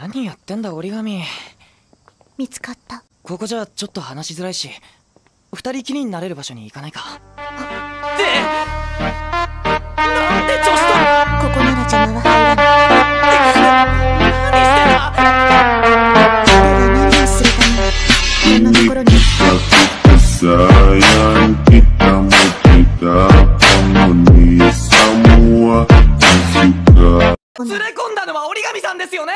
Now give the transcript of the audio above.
何やってんだ折り紙。見つかった。ここじゃちょっと話しづらいし二人きりになれる場所に行かないか。でなんで女子とここなら邪魔は入らない何してんだでは何をするため？にこんなところに連れ込んだのは折り紙さんですよね？